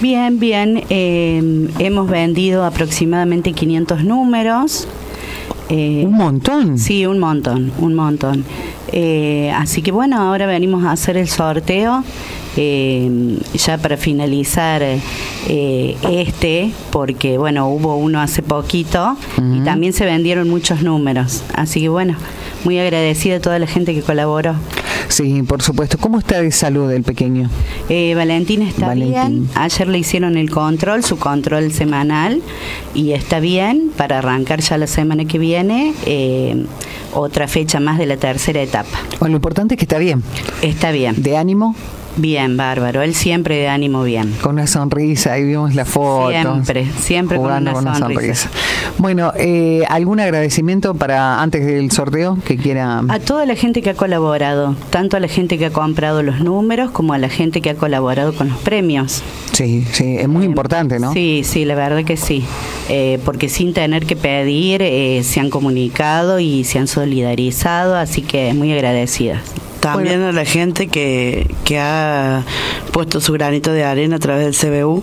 Bien, bien. eh, hemos vendido aproximadamente 500 números. Eh, Un montón. Sí, un montón, un montón. Eh, así que bueno, ahora venimos a hacer el sorteo. eh, ya para finalizar eh, este, porque bueno, hubo uno hace poquito y también se vendieron muchos números. Así que bueno, muy agradecida a toda la gente que colaboró. Sí, por supuesto. ¿Cómo está de salud el pequeño? Eh, Valentín está Valentín. bien. Ayer le hicieron el control, su control semanal, y está bien para arrancar ya la semana que viene eh, otra fecha más de la tercera etapa. Bueno, lo importante es que está bien. Está bien, De ánimo, bien, bárbaro. Él siempre de ánimo bien. con una sonrisa. Ahí vimos la foto. Siempre, siempre con una sonrisa. Bueno, eh, ¿algún agradecimiento para antes del sorteo que quiera? A toda la gente que ha colaborado, tanto a la gente que ha comprado los números como a la gente que ha colaborado con los premios. Sí, sí, es muy importante, ¿no? Sí, sí, la verdad que sí. Eh, porque sin tener que pedir, eh, se han comunicado y se han solidarizado, así que muy agradecidas. También a la gente que, que ha puesto su granito de arena a través del CBU.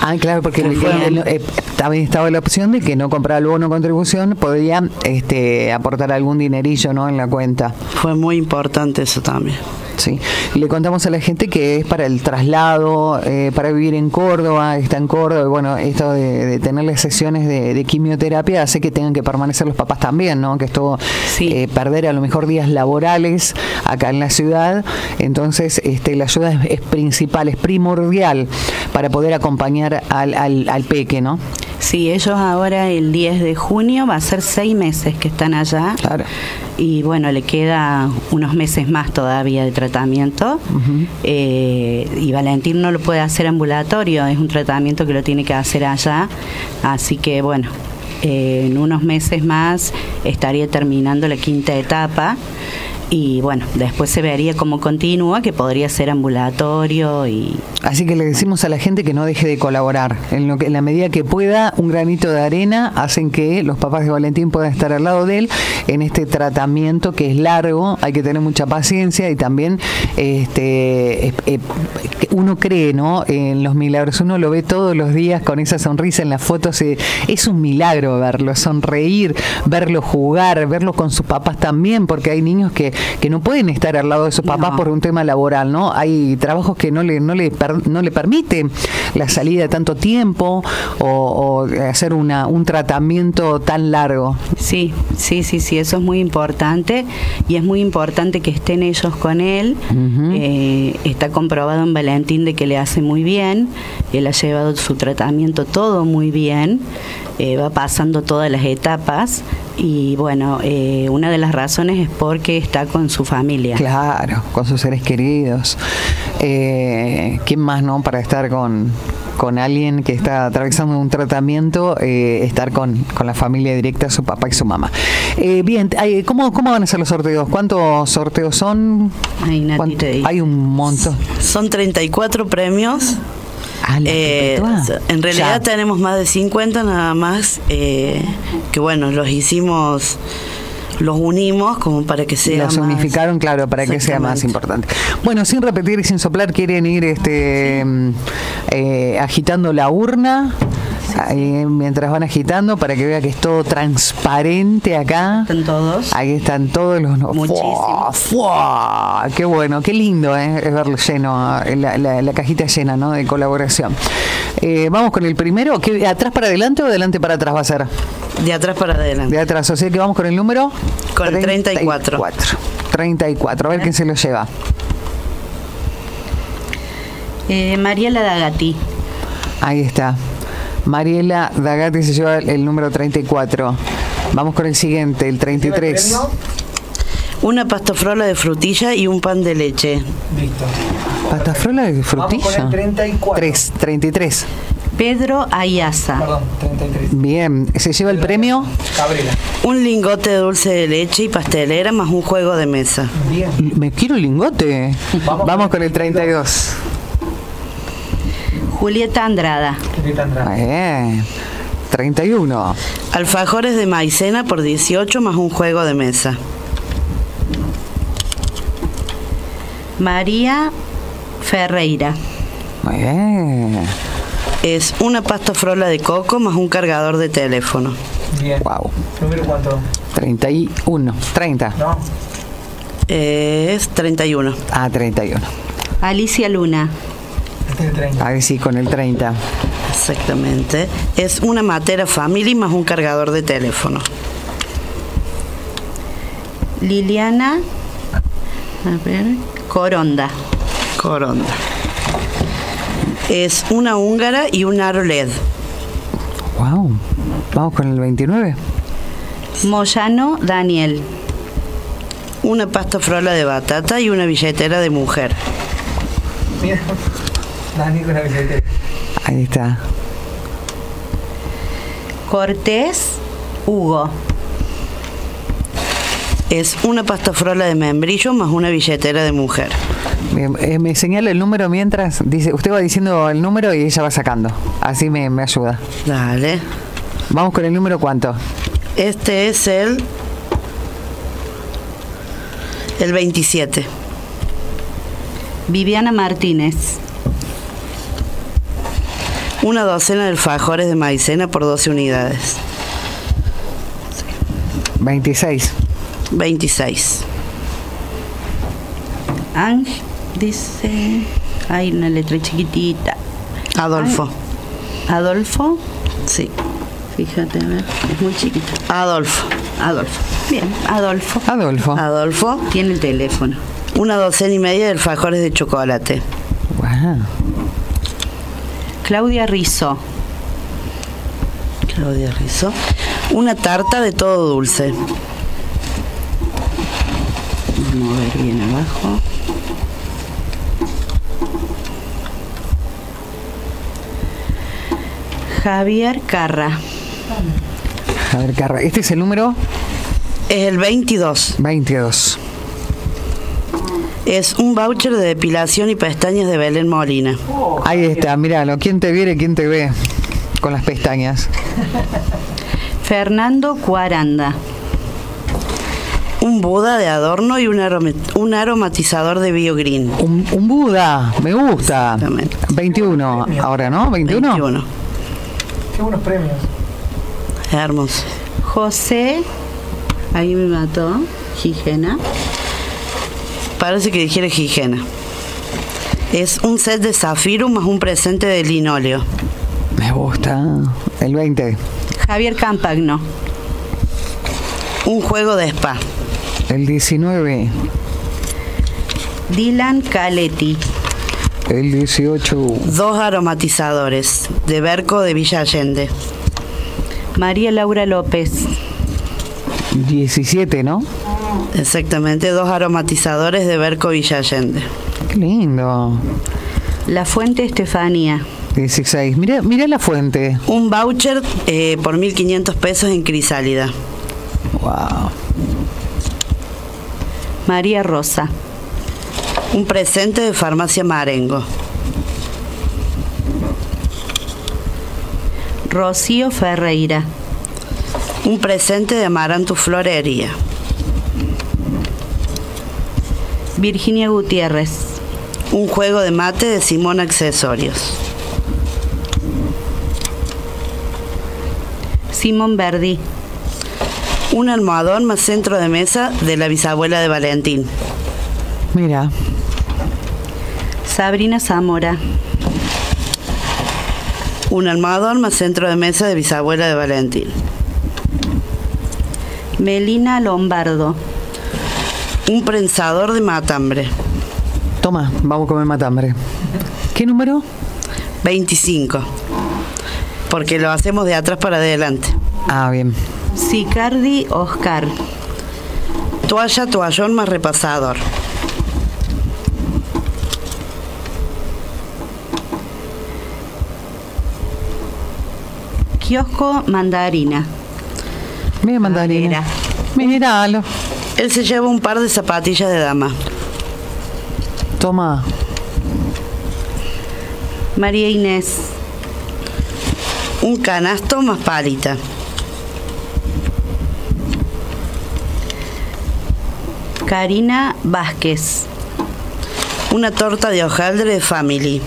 Ah, claro, porque eh, también estaba la opción de que no comprara el bono contribución, podría este, aportar algún dinerillo ¿no? en la cuenta. Fue muy importante eso también. Sí. Le contamos a la gente que es para el traslado, eh, para vivir en Córdoba, está en Córdoba, y bueno, esto de, de tener las sesiones de, de quimioterapia hace que tengan que permanecer los papás también, ¿no? Que esto Sí. eh, perder a lo mejor días laborales acá en la ciudad, entonces este, la ayuda es, es principal, es primordial para poder acompañar al, al, al peque, ¿no? Sí, ellos ahora el 10 de junio va a ser seis meses que están allá. Claro. Y bueno, le queda unos meses más todavía de tratamiento. Eh, y Valentín no lo puede hacer ambulatorio, es un tratamiento que lo tiene que hacer allá. Así que bueno, eh, en unos meses más estaría terminando la quinta etapa. Y bueno, después se vería cómo continúa, que podría ser ambulatorio y Así que le decimos a la gente que no deje de colaborar. En, lo que, en la medida que pueda, un granito de arena hacen que los papás de Valentín puedan estar al lado de él en este tratamiento que es largo, hay que tener mucha paciencia y también este, eh, uno cree ¿no? en los milagros. Uno lo ve todos los días con esa sonrisa en las fotos. eh, es un milagro verlo, sonreír, verlo jugar, verlo con sus papás también, porque hay niños que, que no pueden estar al lado de sus papás No. por un tema laboral, ¿no? Hay trabajos que no le, no le, per- no le permiten la salida de tanto tiempo o, o hacer una, un tratamiento tan largo. Sí, sí, sí, sí, eso es muy importante y es muy importante que estén ellos con él. Eh, está comprobado en Valentín de que le hace muy bien, él ha llevado su tratamiento todo muy bien, eh, va pasando todas las etapas y bueno, eh, una de las razones es porque está con su familia. Claro, con sus seres queridos. Eh, ¿Quién más, no? Para estar con, con alguien que está atravesando un tratamiento, eh, estar con, con la familia directa, su papá y su mamá. Eh, bien, ¿cómo, ¿cómo van a ser los sorteos? ¿Cuántos sorteos son? Ay, Nati, ¿Cuánto? te digo. Hay un montón. Son 34 premios. Ah, Eh, en realidad Ya. tenemos más de 50 nada más, eh, que bueno, los hicimos, los unimos como para que sea Los más- unificaron, claro, para que sea más importante. Bueno, sin repetir y sin soplar, quieren ir este eh, agitando la urna. Ahí, mientras van agitando para que vea que es todo transparente acá. ¿Están todos? Ahí están todos los Muchísimos. ¡Fua! Qué bueno, qué lindo ¿eh? es verlo lleno, eh, la, la- la cajita llena ¿no? de colaboración. Eh, vamos con el primero. ¿Qué, ¿Atrás para adelante o adelante para atrás va a ser? De atrás para adelante. De atrás, o sea que vamos con el número Con el 34. 34. 34, a ver quién se lo lleva. Eh, Mariela Dagati. Ahí está. Mariela Dagati se lleva el, número 34. Vamos con el siguiente, el 33. Una pastafrola de frutilla y un pan de leche. Listo. ¿Pastafrola de frutilla? Vamos con el 34. 3, 33. Pedro Ayaza. Perdón, 33. Bien, ¿se lleva el premio? Cabrera. Un lingote de dulce de leche y pastelera más un juego de mesa. Bien. Me quiero el lingote. Vamos Vamos, con con el 32. Julieta Andrada. Julieta Andrade. Bien. 31. Alfajores de maicena por 18 más un juego de mesa. María Ferreira. Muy bien. Es una pasta frola de coco más un cargador de teléfono. Bien. Wow. ¿Número cuánto? 31. 30. No. Eh, Es 31. Ah, 31. Alicia Luna. Este es el 30. A ver si con el 30. Exactamente. Es una Matera Family más un cargador de teléfono. Liliana. A ver. Coronda. Coronda. Es una húngara y un aro LED. Wow. Vamos con el 29. Moyano Daniel. Una pasta frola de batata y una billetera de mujer. Mira. Dani con la billetera. Ahí está. Cortés Hugo. Es una pasta frola de membrillo más una billetera de mujer. Bien, eh, me señala el número mientras. Dice, usted va diciendo el número y ella va sacando. Así me, me ayuda. Dale. Vamos con el número cuánto. Este es el. El 27. Viviana Martínez. Una docena de alfajores de maicena por 12 unidades. 26. 26. Ángel dice. Hay una letra chiquitita. Adolfo. Adolfo. Sí. Fíjate, a ver. Es muy chiquito. Adolfo. Adolfo. Bien, Adolfo. Adolfo. Adolfo. Tiene el teléfono. Una docena y media de alfajores de chocolate. Wow. Claudia Rizzo. Claudia Rizzo. Una tarta de todo dulce. Vamos a ver bien abajo. Javier Carra. A ver, Carra. Este es el número Es el 22. 22. Es un voucher de depilación y pestañas de Belén Molina. Ahí está, míralo. ¿Quién te viene, quién te ve? Con las pestañas. Fernando Cuaranda. Un Buda de adorno y un, aromatizador de BioGreen. Un, un Buda, me gusta. Exactamente. 21 ahora, ¿no? 21. 21. Qué buenos premios. Hermoso. José. Ahí me mató. Gigena. Parece que dijera higiene. Es un set de zafiro más un presente de linóleo. Me gusta. El 20. Javier Campagno. Un juego de spa. El 19. Dylan Caletti. El 18. Dos aromatizadores de Berco de Villa Allende. María Laura López. 17, ¿no? Exactamente, dos aromatizadores de Berco Villa Allende. Qué lindo. La Fuente Estefanía. 16. Mira, mira la fuente. Un voucher eh, por 1.500 pesos en Crisálida. Wow. María Rosa. Un presente de Farmacia Marengo. Rocío Ferreira. Un presente de Amaranto Florería. Virginia Gutiérrez. Un juego de mate de Simón Accesorios. Simón Verdi. Un almohadón más centro de mesa de la bisabuela de Valentín. Mira. Sabrina Zamora. Un almohadón más centro de mesa de bisabuela de Valentín. Melina Lombardo. Un prensador de matambre. Toma, vamos a comer matambre. ¿Qué número? 25. Porque lo hacemos de atrás para adelante. Ah, bien. Sicardi Oscar. Toalla, toallón más repasador. Kiosco Mandarina. Mira, mandarina. Míralo. Él se lleva un par de zapatillas de dama. Toma. María Inés. Un canasto más palita. Karina Vázquez. Una torta de hojaldre de family.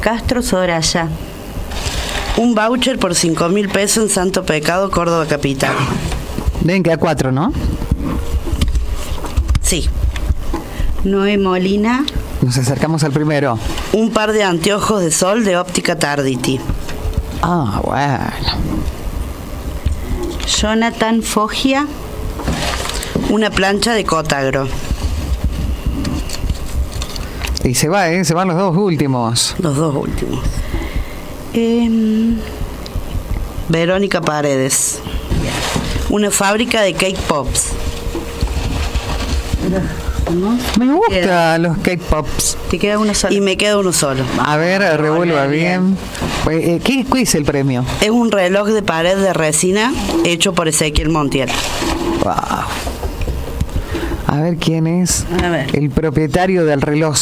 Castro Soraya. Un voucher por 5 mil pesos en Santo Pecado, Córdoba Capital. Deben quedar cuatro, ¿no? Sí. Noé Molina. Nos acercamos al primero. Un par de anteojos de sol de óptica Tardity. Ah, bueno. Jonathan Foggia. Una plancha de Cotagro. Y se va, ¿eh? Se van los dos últimos. Los dos últimos. Em, Verónica Paredes. Una fábrica de cake pops. Me gustan los cake pops. te queda uno solo. Y me queda uno solo. A ver, revuelva bien. Eh, ¿Qué, ¿Qué es el premio? Es un reloj de pared de resina hecho por Ezequiel Montiel. Wow. A ver quién es A ver. el propietario del reloj.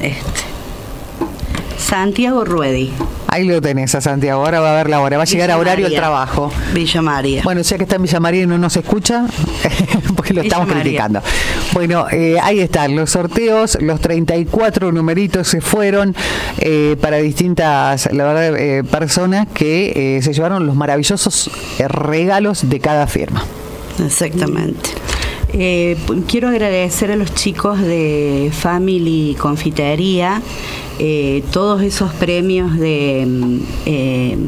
Este. Santiago Ruedi. Ahí lo tenés a Santiago. Ahora va a ver la hora. Va a llegar a horario el trabajo. Villa María. Bueno, ya que está en Villa María y no nos escucha, porque lo Villa estamos María. criticando. Bueno, eh, ahí están los sorteos, los 34 numeritos se fueron eh, para distintas, la verdad, eh, personas que eh, se llevaron los maravillosos eh, regalos de cada firma. Exactamente. Eh, quiero agradecer a los chicos de Family Confitería eh, todos esos premios de mm, eh,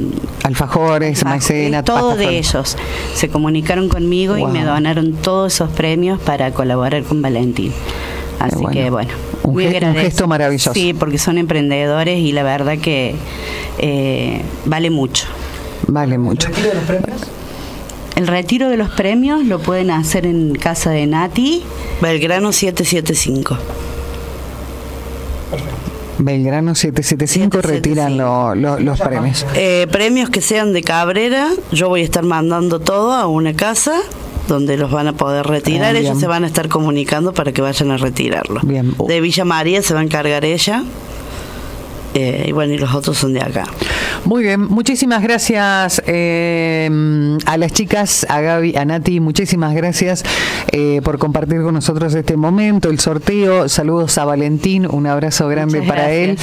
Alfajores, maicena, todo pasta de ellos se comunicaron conmigo y me donaron todos esos premios para colaborar con Valentín. Así bueno. que bueno, Un muy gesto maravilloso. Sí, porque son emprendedores y la verdad que eh, vale mucho. Vale mucho. ¿Retiro de los premios? El retiro de los premios lo pueden hacer en casa de Nati. Belgrano 775. Belgrano 775 retiran lo- lo- los premios. Eh, premios que sean de Cabrera, yo voy a estar mandando todo a una casa donde los van a poder retirar. Ah. Ellos se van a estar comunicando para que vayan a retirarlo. Bien. De Villa María se va a encargar ella. Eh, y bueno, y los otros son de acá. Muy bien, muchísimas gracias eh, a las chicas, a Gaby, a Nati, muchísimas gracias eh, por compartir con nosotros este momento, el sorteo. Saludos a Valentín, un abrazo grande Muchas para él.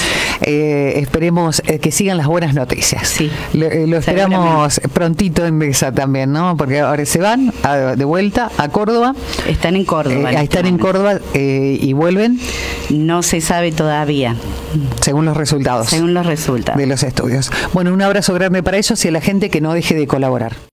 Eh, esperemos eh, que sigan las buenas noticias. Sí, Lo, eh, lo esperamos prontito en Mesa también, ¿no? Porque ahora se van a- de vuelta a Córdoba. Están en Córdoba. Eh, en están este en. Córdoba eh, y vuelven No se sabe todavía, según los resultados según los resultados. de los estudios. Bueno, un abrazo grande para ellos y a la gente que no deje de colaborar.